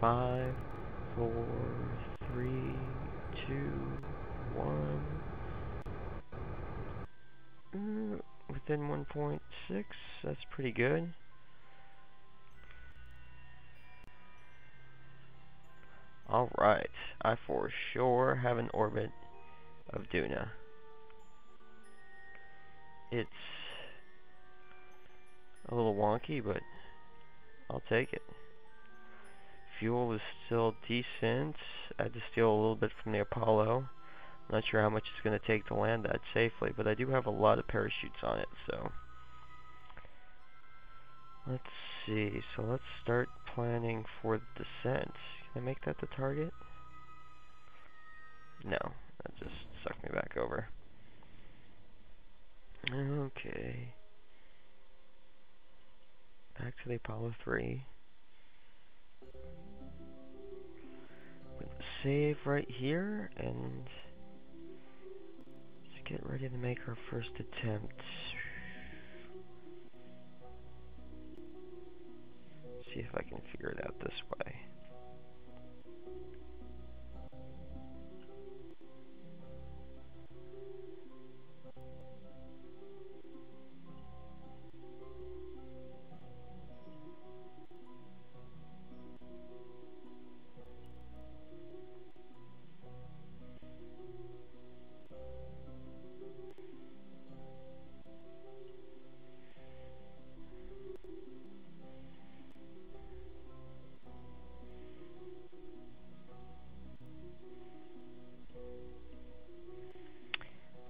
Five, four, three, two, one. Mm, within 1.6, that's pretty good. Alright, I for sure have an orbit of Duna. It's a little wonky, but I'll take it. Fuel is still decent. I had to steal a little bit from the Apollo. Not sure how much it's going to take to land that safely, but I do have a lot of parachutes on it, so... Let's see, so let's start planning for the descent. Can I make that the target? No, that just sucked me back over. Okay. Back to the Apollo 3. Save right here, and just get ready to make our first attempt. See if I can figure it out this way.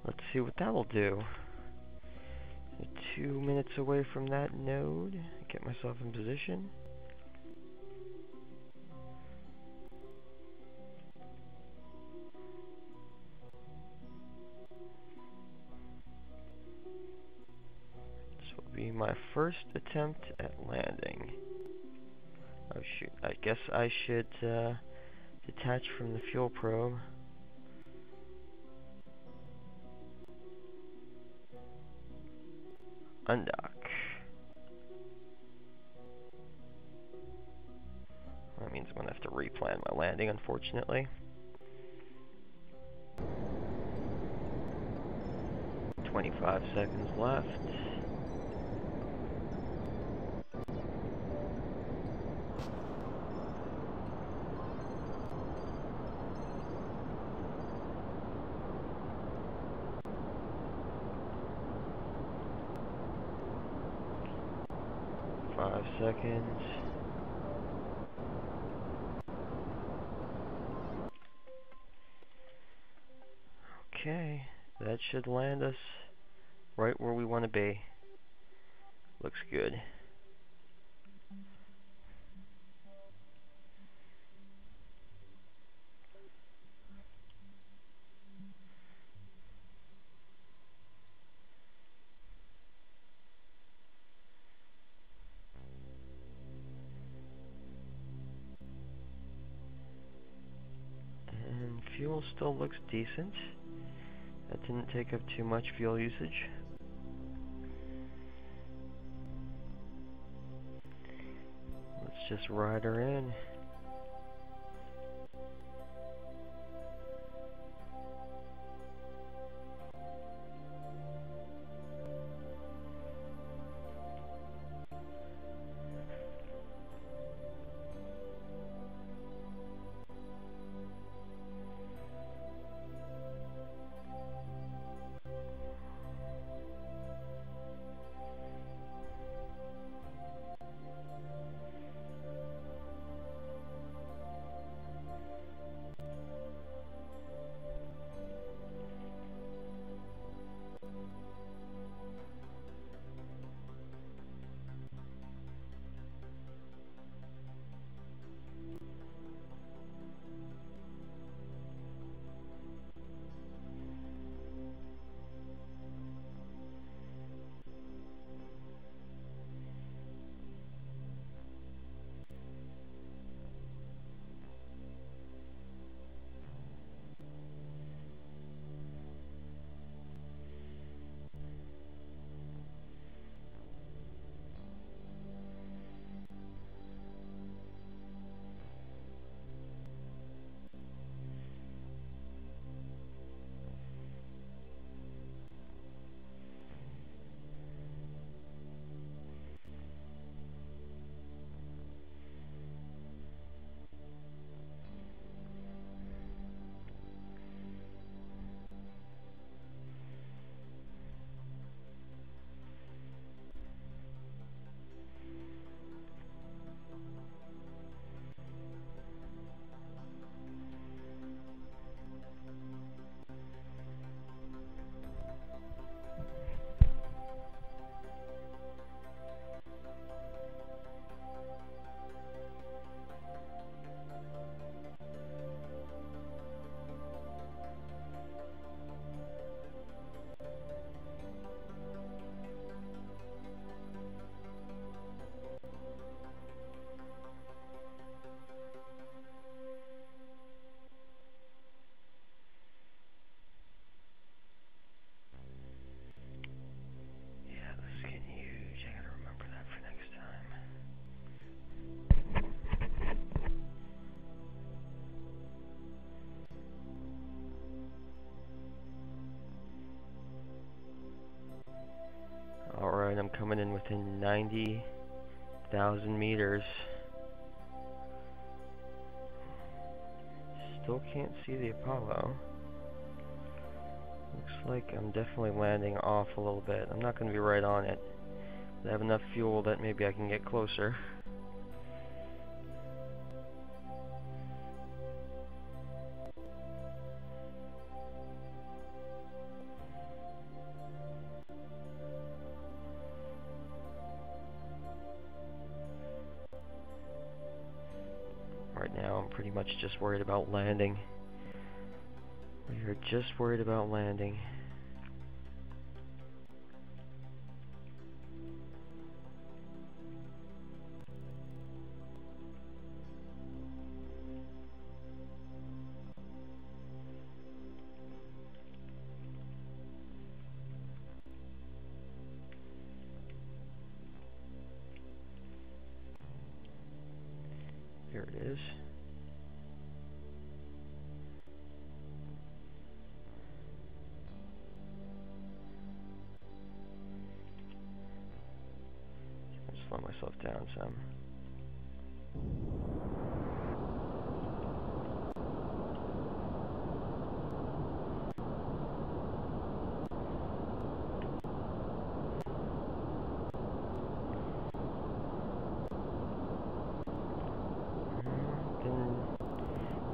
Let's see what that'll do. Two minutes away from that node. Get myself in position. This will be my first attempt at landing. Oh shoot, I guess I should uh, detach from the fuel probe. Undock. That means I'm going to have to replan my landing, unfortunately. Twenty-five seconds left. Five seconds. Okay, that should land us right where we want to be. Looks good. Looks decent. That didn't take up too much fuel usage. Let's just ride her in. Coming in within 90,000 meters. Still can't see the Apollo. Looks like I'm definitely landing off a little bit. I'm not going to be right on it. I have enough fuel that maybe I can get closer. just worried about landing. We are just worried about landing. Here it is. Down some.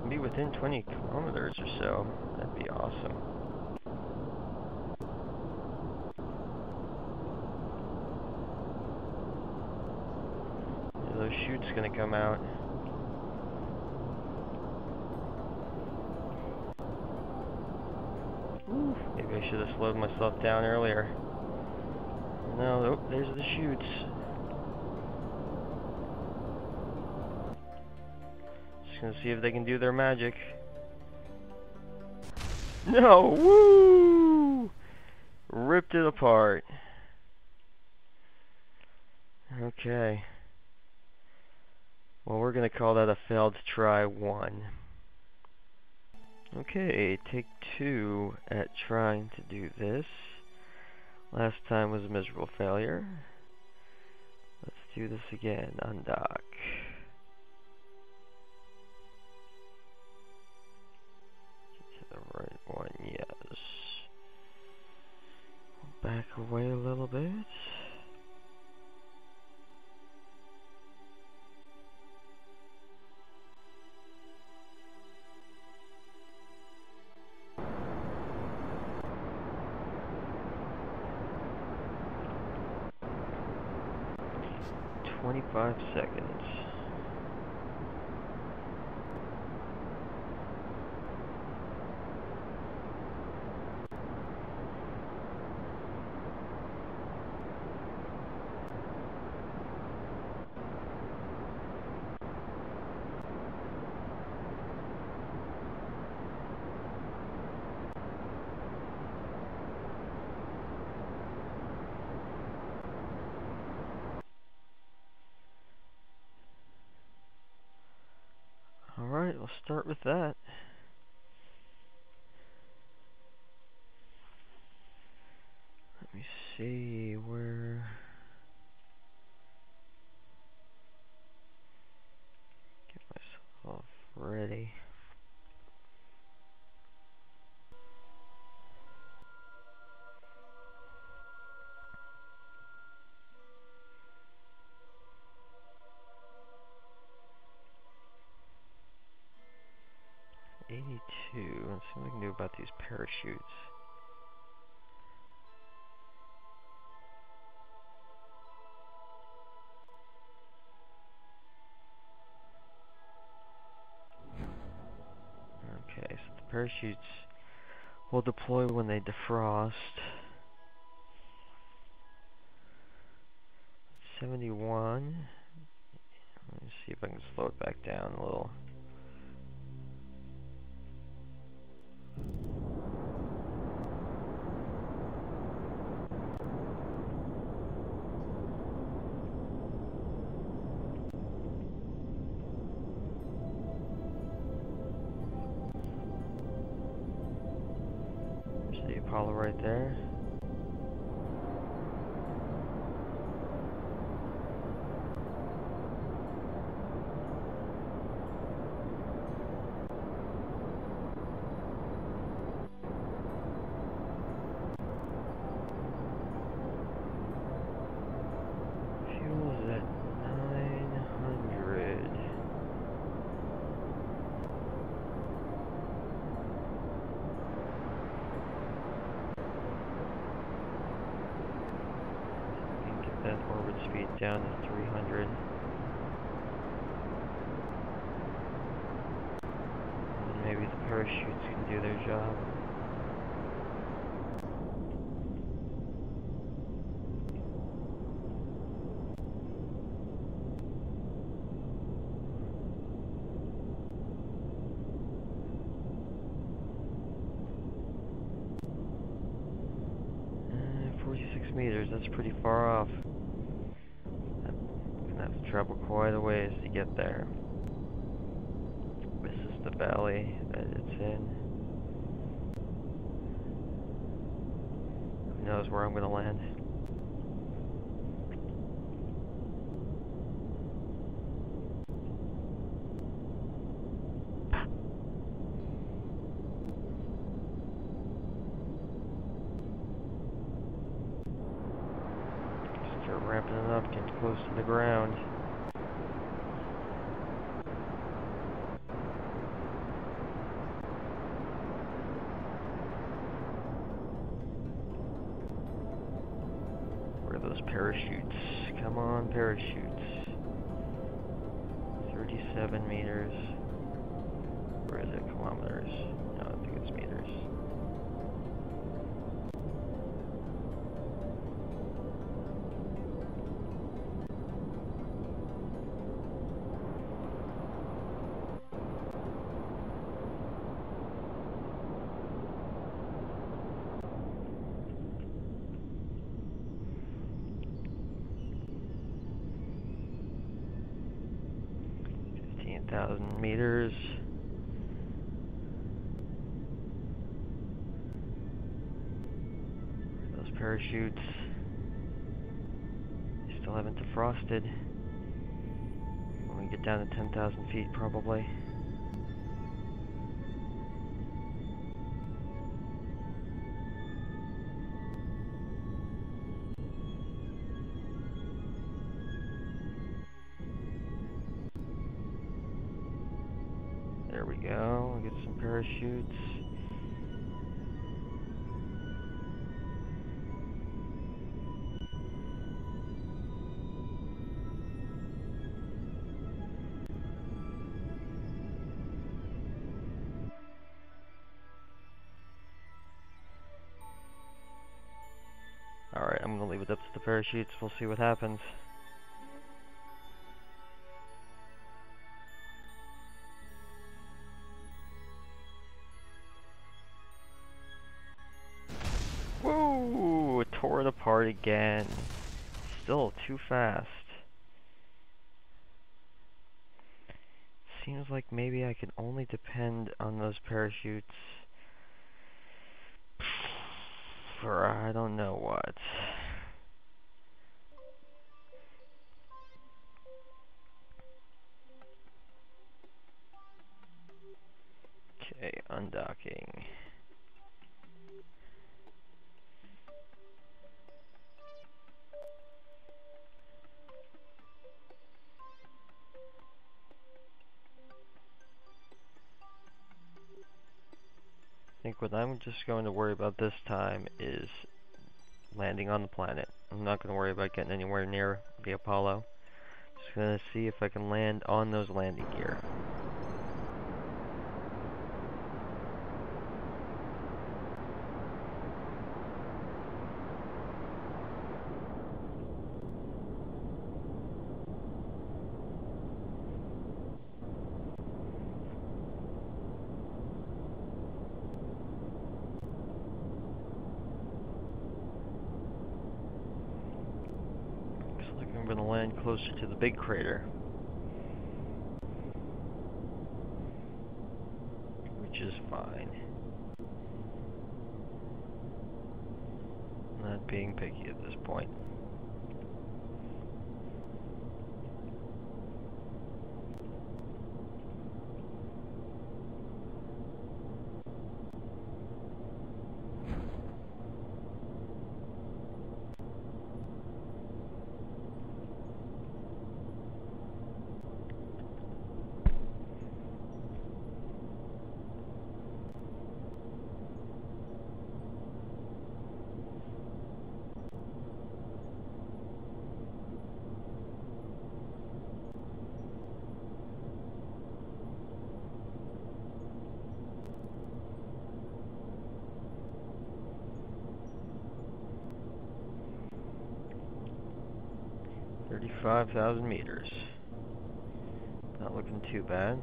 Be within 20 kilometers or so. That'd be awesome. Yeah, chutes gonna come out. Maybe I should have slowed myself down earlier. No, oh, there's the chutes. Just gonna see if they can do their magic. No! Woo! Ripped it apart. Okay. Well, we're gonna call that a failed try one. Okay, take two at trying to do this. Last time was a miserable failure. Let's do this again. Undock. Get to the right one, yes. Back away a little bit. Twenty-five seconds. Alright, we'll start with that. Let me see where... can do about these parachutes. Okay, so the parachutes will deploy when they defrost. 71. Let me see if I can slow it back down a little. There's right there. Parachutes can do their job. Uh, 46 meters, that's pretty far off. I'm gonna have to travel quite a ways to get there. This is the valley that it's in. I'm gonna land? Start ramping it up, getting close to the ground. Parachutes. 37 meters. Where is it? Kilometers. No, I think it's meters. Thousand meters. Those parachutes still haven't defrosted. When we get down to ten thousand feet, probably. Parachutes. Alright, I'm gonna leave it up to the parachutes. We'll see what happens. Tore it apart again. Still too fast. Seems like maybe I can only depend on those parachutes for I don't know what. Okay, undocking. Think what I'm just going to worry about this time is landing on the planet. I'm not going to worry about getting anywhere near the Apollo. Just going to see if I can land on those landing gear. Looks like I'm going to land closer to the big crater. Which is fine. Not being picky at this point. 35,000 meters. Not looking too bad.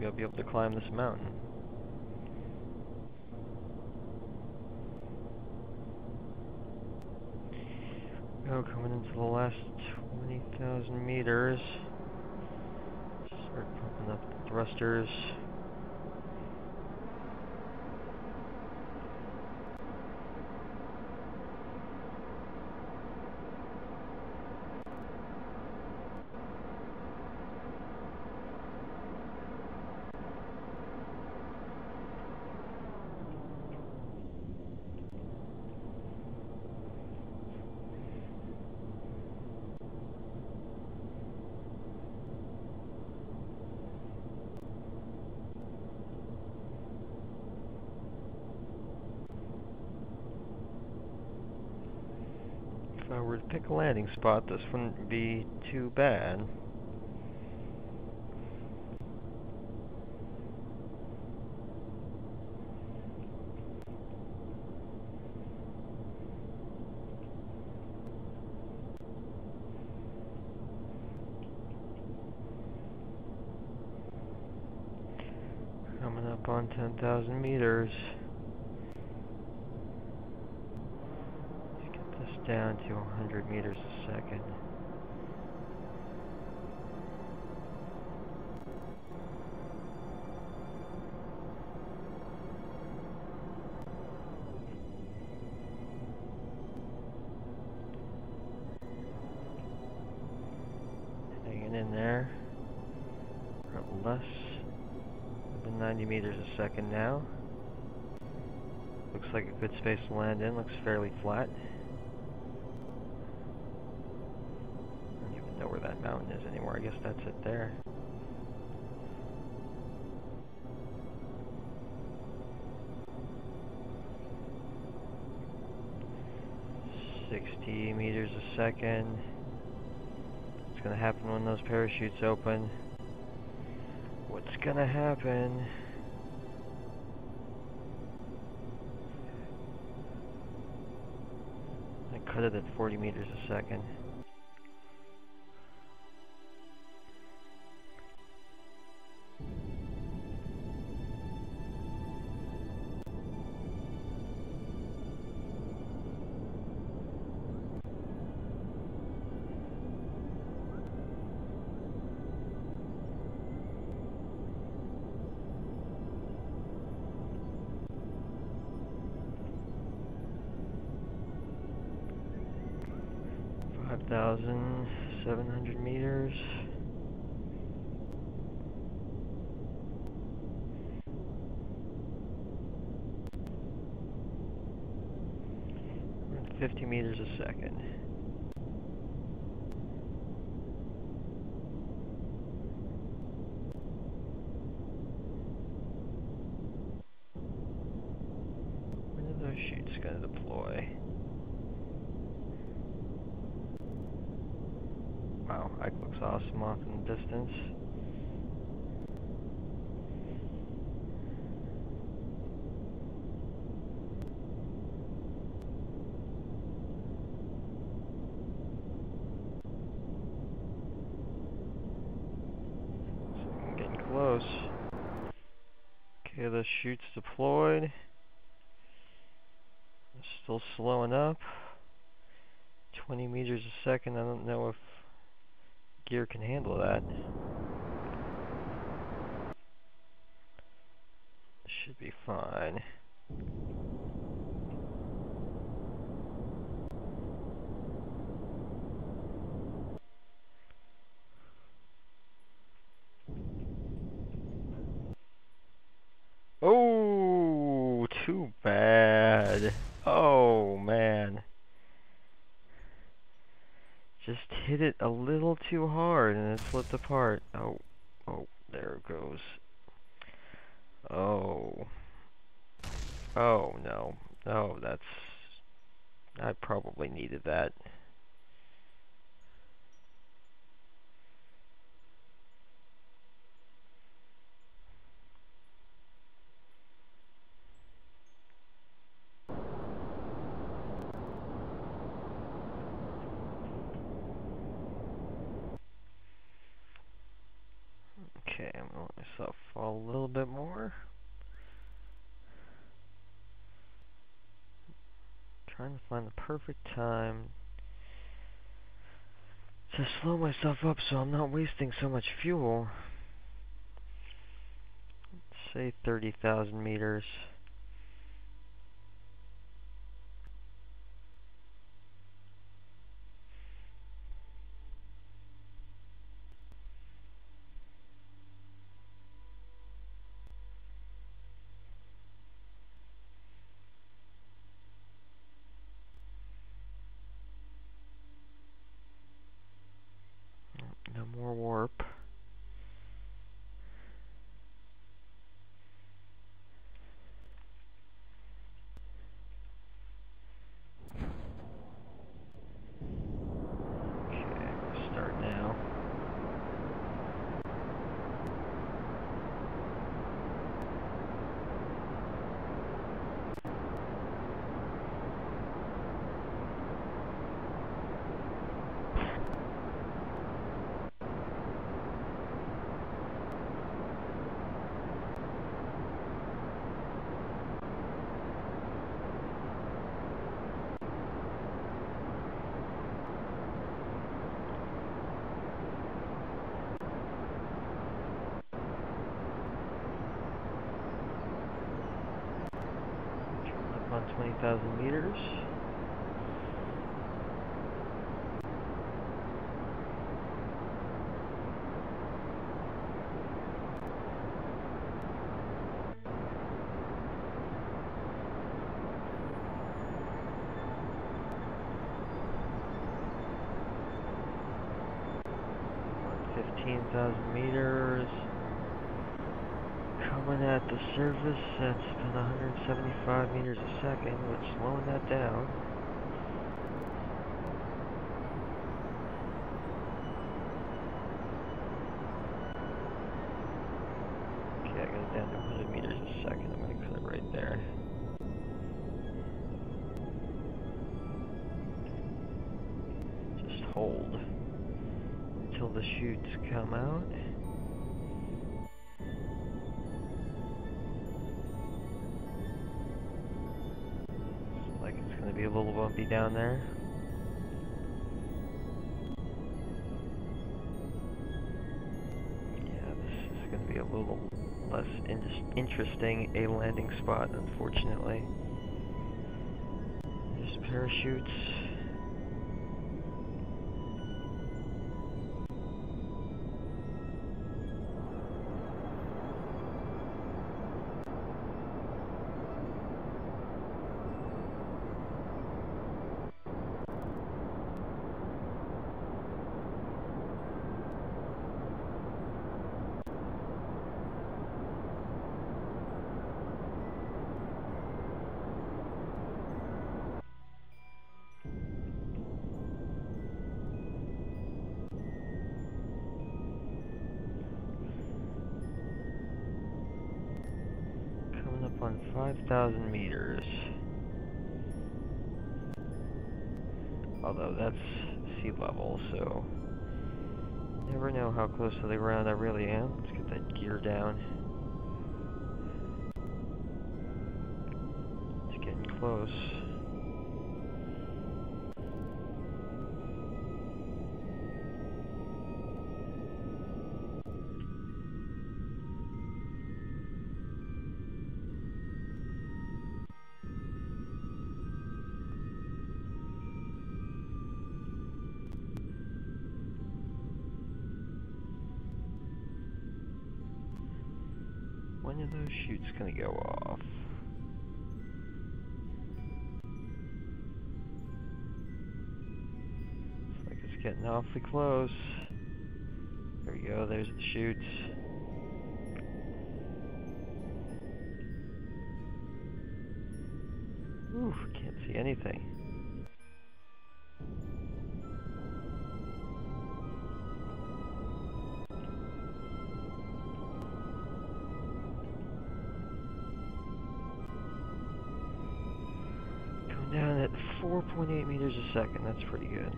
Maybe I'll be able to climb this mountain. Oh, coming into the last 20,000 meters. Start pumping up the thrusters. If I were to pick a landing spot, this wouldn't be too bad. Coming up on 10,000 meters. Let's get this down to 100 meters a second. Hanging in there. We're at less than 90 meters a second now. Looks like a good space to land in. Looks fairly flat. Is anymore. I guess that's it there. Sixty meters a second. What's gonna happen when those parachutes open? What's gonna happen? I cut it at 40 meters a second. Five thousand seven hundred meters. Fifty meters a second. When are those chutes gonna deploy? Looks awesome off in the distance. Getting close. Okay, the chutes deployed. Still slowing up. 20 meters a second. I don't know if gear can handle that. Should be fine. Oh, too bad. Oh, man. Just hit it a little too hard and it slipped apart. Oh, oh, there it goes. Oh. Oh, no. Oh, that's... I probably needed that. Okay, I'm gonna let myself fall a little bit more. Trying to find the perfect time to slow myself up so I'm not wasting so much fuel. Let's say 30,000 meters. No more warp. Okay, we'll start now. Coming up on 20,000 meters. On 15,000 meters. Coming at the surface at about 175 meters a second, which slowing that down. Okay, I got it down to 100 meters a second. I'm gonna cut it right there. Just hold until the chutes come out. Down there. Yeah, this is gonna be a little less indus- interesting a landing spot, unfortunately. There's parachutes. 5,000 meters. Although that's sea level, so never know how close to the ground I really am. Let's get that gear down. It's getting close. When are those chutes gonna go off? Looks like it's getting awfully close. There we go, there's the chutes. Ooh, can't see anything. That's pretty good.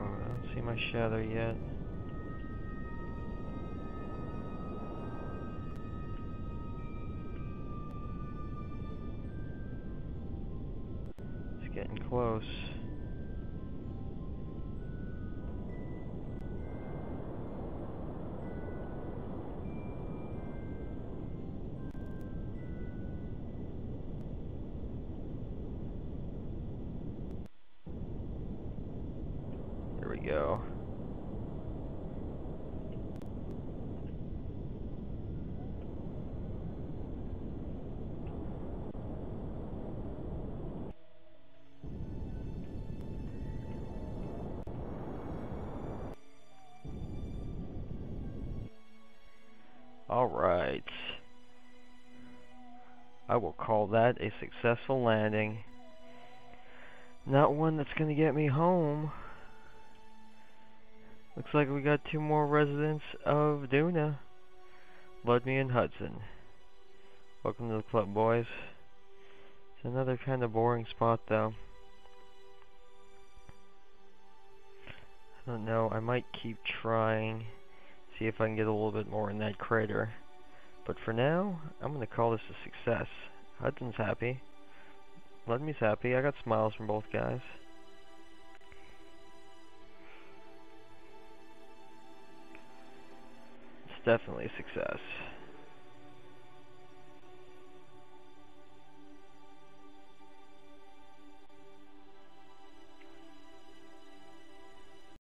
Oh, I don't see my shadow yet. Alright. I will call that a successful landing. Not one that's gonna get me home. Looks like we got two more residents of Duna. Ludme and Hudson. Welcome to the club, boys. It's another kind of boring spot, though. I don't know, I might keep trying. See if I can get a little bit more in that crater. But for now, I'm going to call this a success. Hudson's happy. Ludme's happy. I got smiles from both guys. It's definitely a success.